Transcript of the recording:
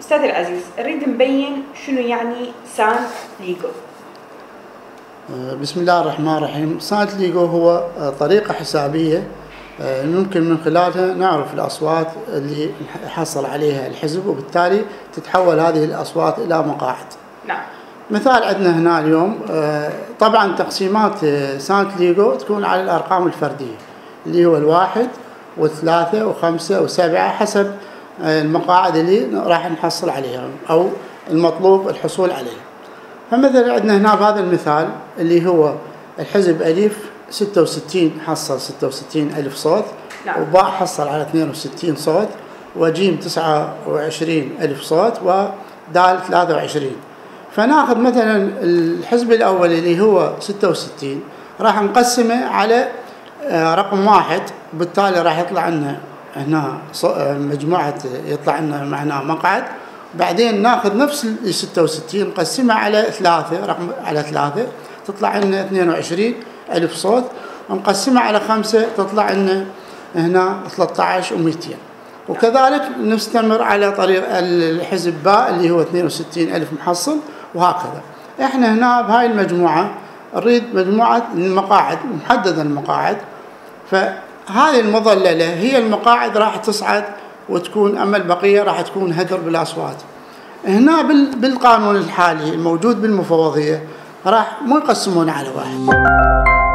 أستاذ العزيز نريد نبين شنو يعني سان ليجو بسم الله الرحمن الرحيم. سانت ليجو هو طريقة حسابية ممكن من خلالها نعرف الأصوات اللي حصل عليها الحزب وبالتالي تتحول هذه الأصوات إلى مقاعد. نعم. مثال عندنا هنا اليوم طبعا تقسيمات سانت ليجو تكون على الأرقام الفردية اللي هو الواحد والثلاثة وخمسة وسبعة حسب المقاعد اللي راح نحصل عليها أو المطلوب الحصول عليها فمثلا عندنا هنا بهذا المثال اللي هو الحزب ألف 66 حصل 66 ألف صوت نعم. وباء حصل على 62 صوت وجيم 29 ألف صوت ودال 23 فناخذ مثلا الحزب الأول اللي هو 66 راح نقسمه على رقم واحد بالتالي راح يطلع لنا هنا مجموعة يطلع لنا معنا مقعد. بعدين ناخذ نفس ال 66 نقسمها على ثلاثة رقم على ثلاثة تطلع لنا 22 ألف صوت. نقسمها على خمسة تطلع لنا هنا 13 و200 وكذلك نستمر على طريق الحزب باء اللي هو 62 ألف محصل وهكذا. إحنا هنا بهاي المجموعة نريد مجموعة المقاعد محددة المقاعد. فهذه المظللة هي المقاعد راح تصعد وتكون أما البقية راح تكون هدر بالأصوات هنا بالقانون الحالي الموجود بالمفوضية راح مو يقسمون على واحد.